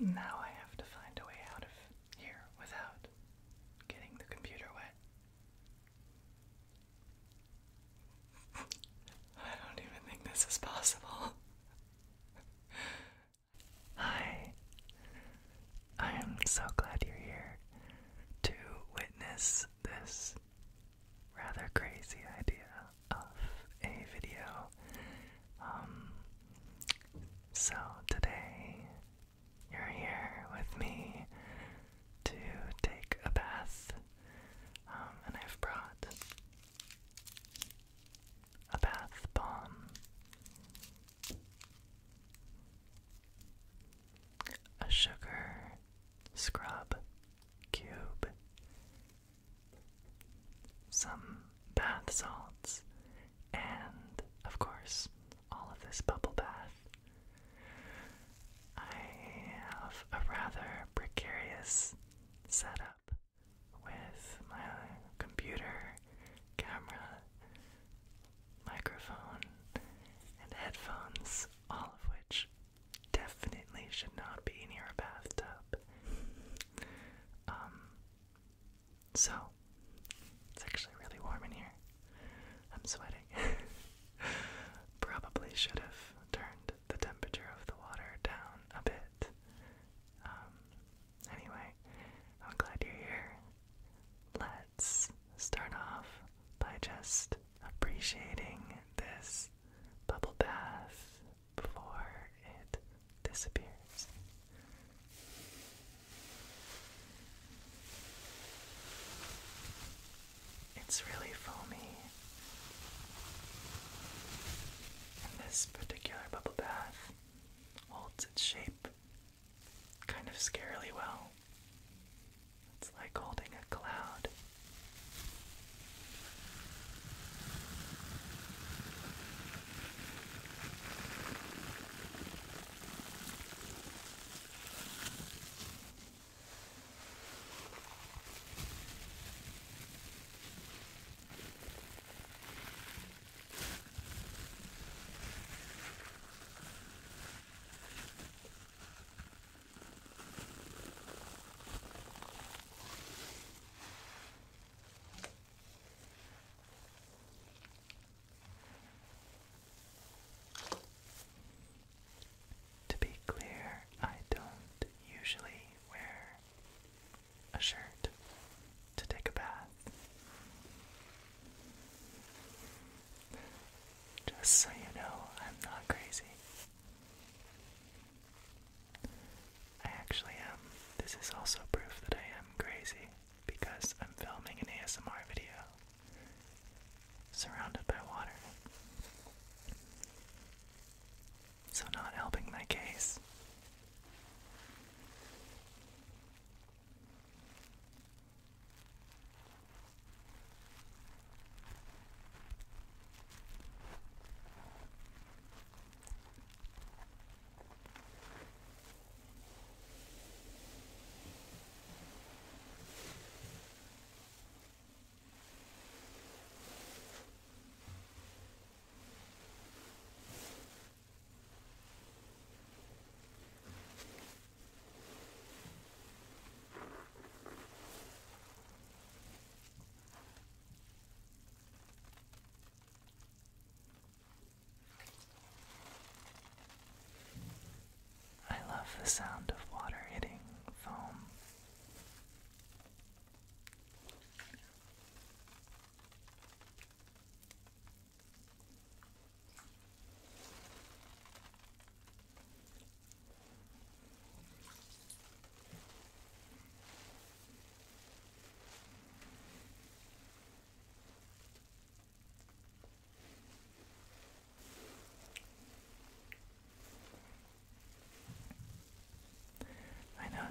Now I Scary. Sure. the sound.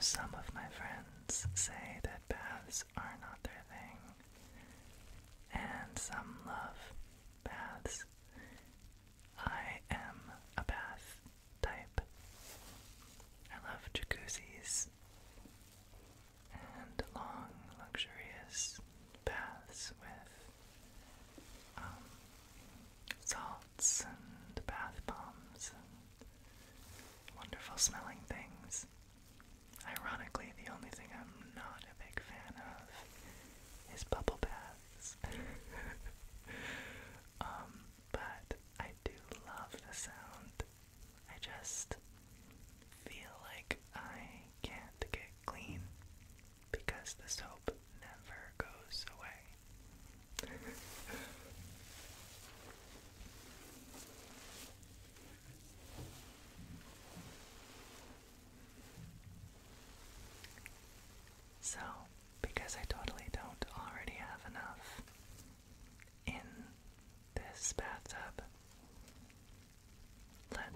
some of my friends say that baths are not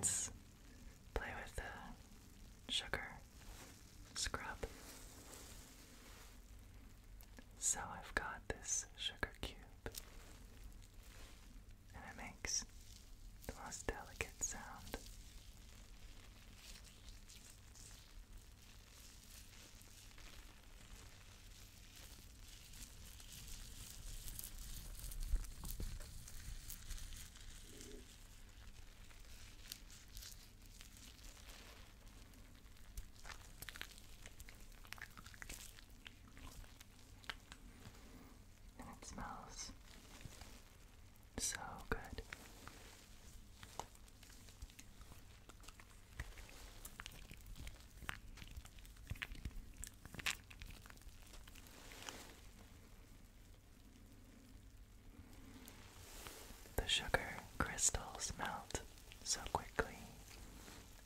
minutes. ice melt so quickly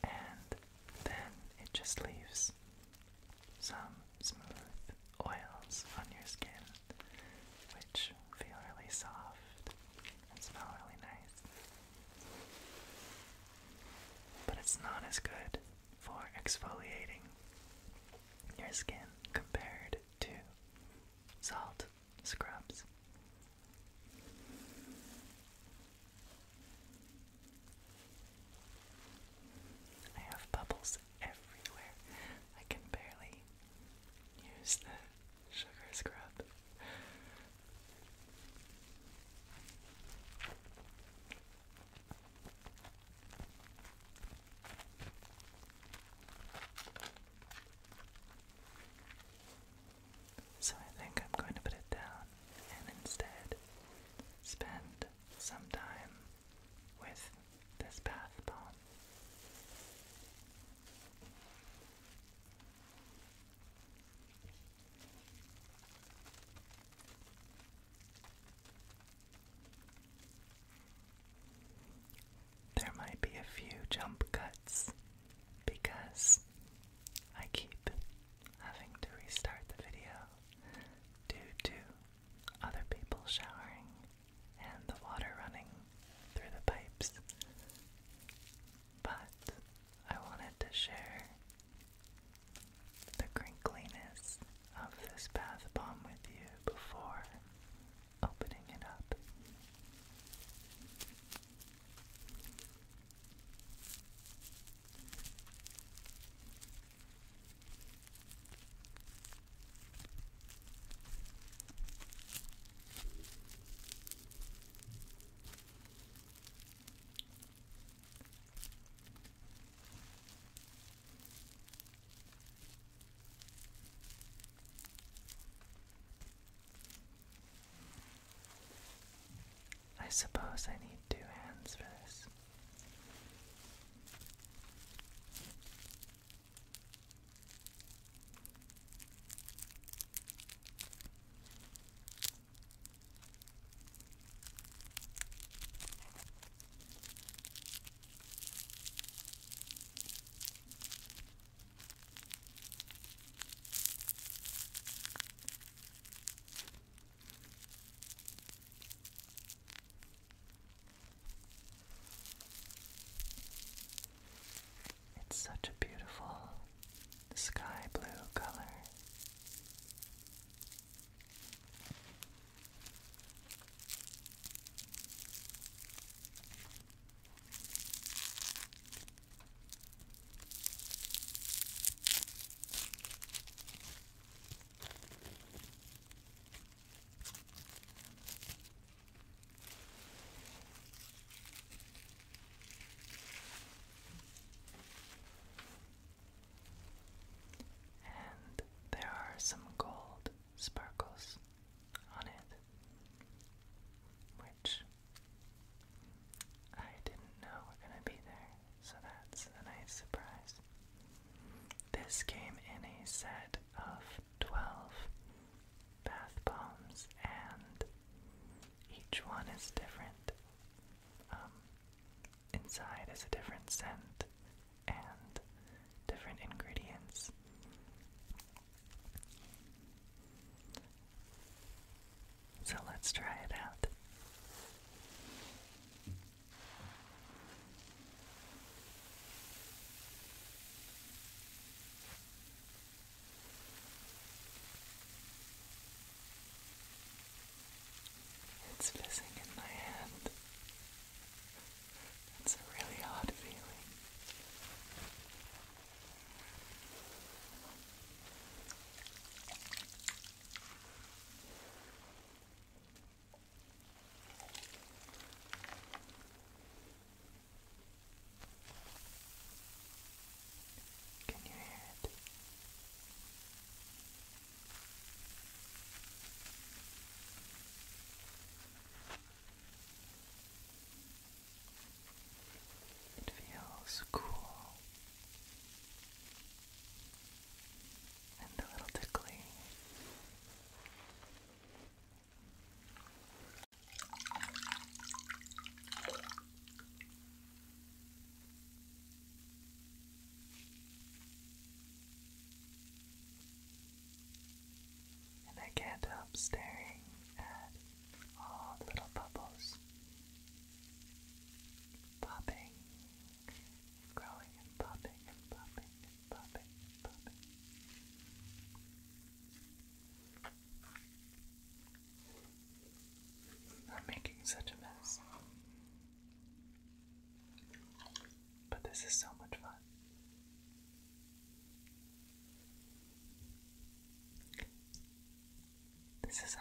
and then it just leaves some smooth oils on your skin which feel really soft and smell really nice. But it's not as good for exfoliating your skin. I suppose I need Johnson. This is so much fun. This is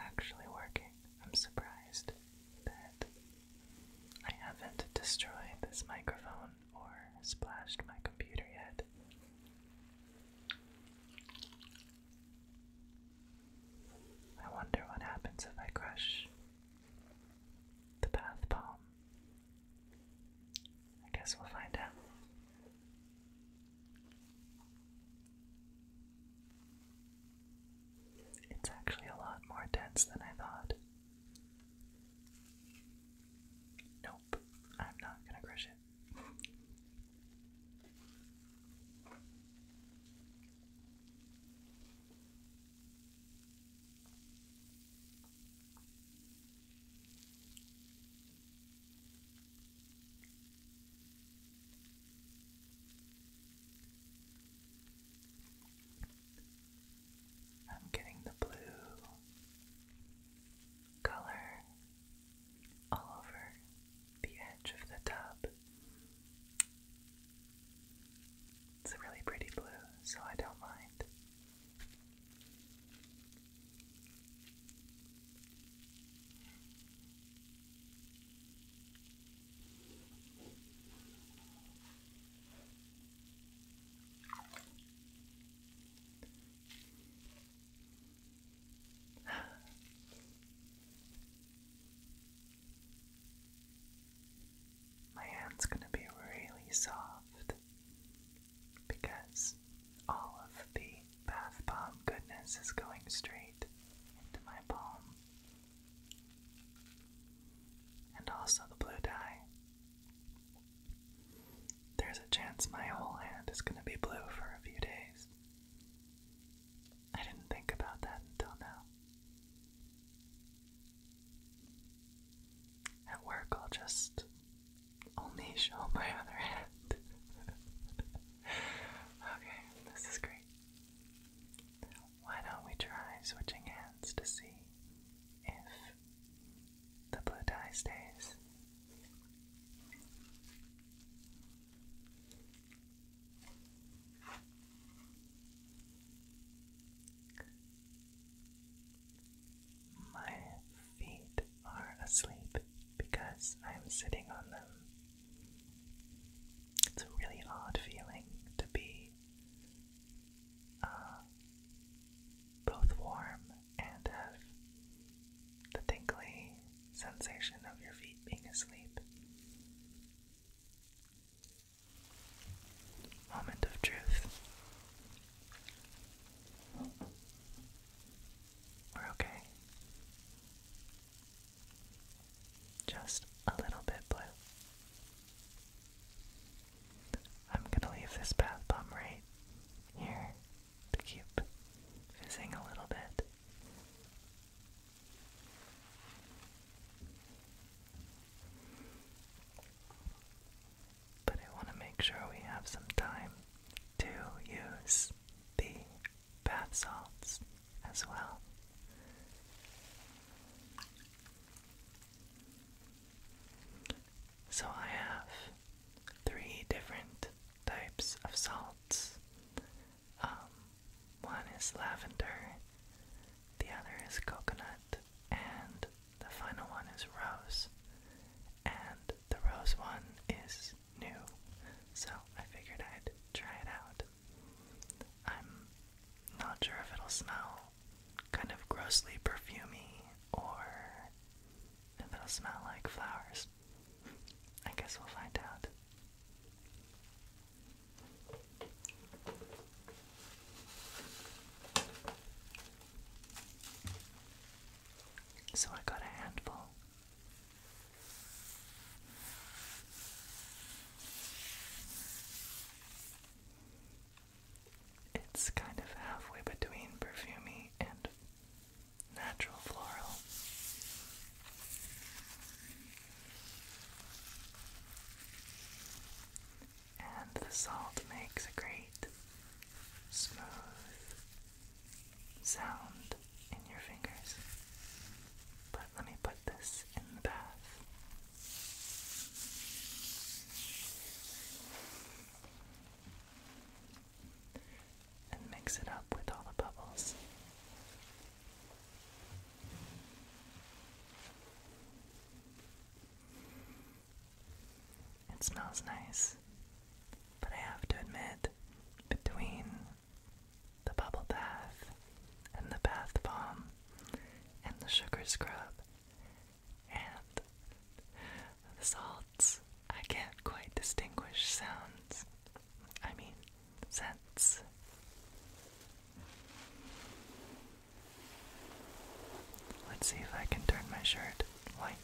sensation of your feet being asleep. as well. the salt makes a great smooth sound in your fingers. But let me put this in the bath. And mix it up with all the bubbles. It smells nice. measured light.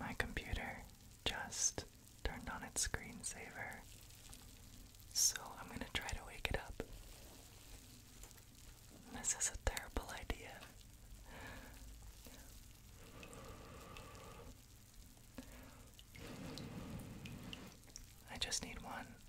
My computer just turned on its screensaver just need one.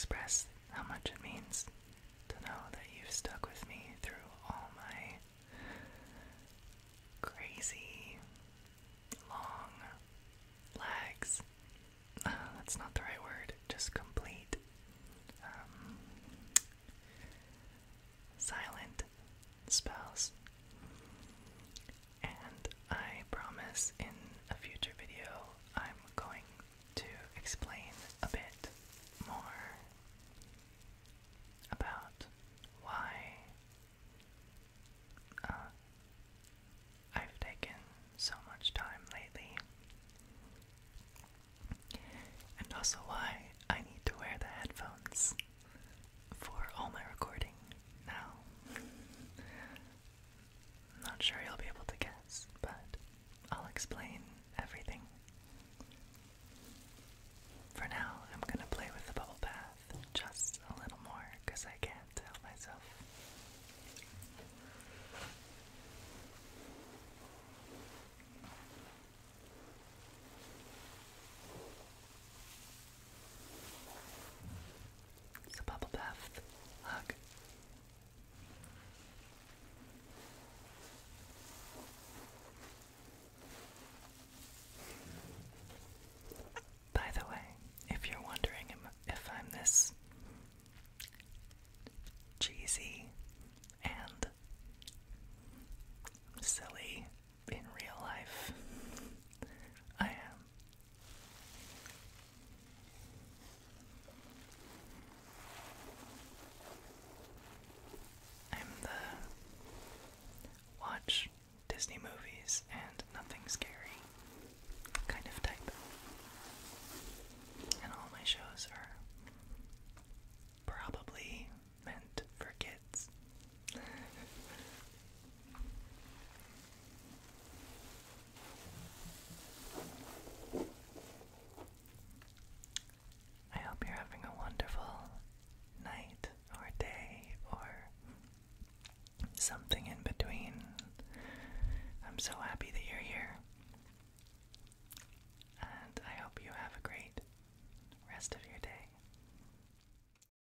express.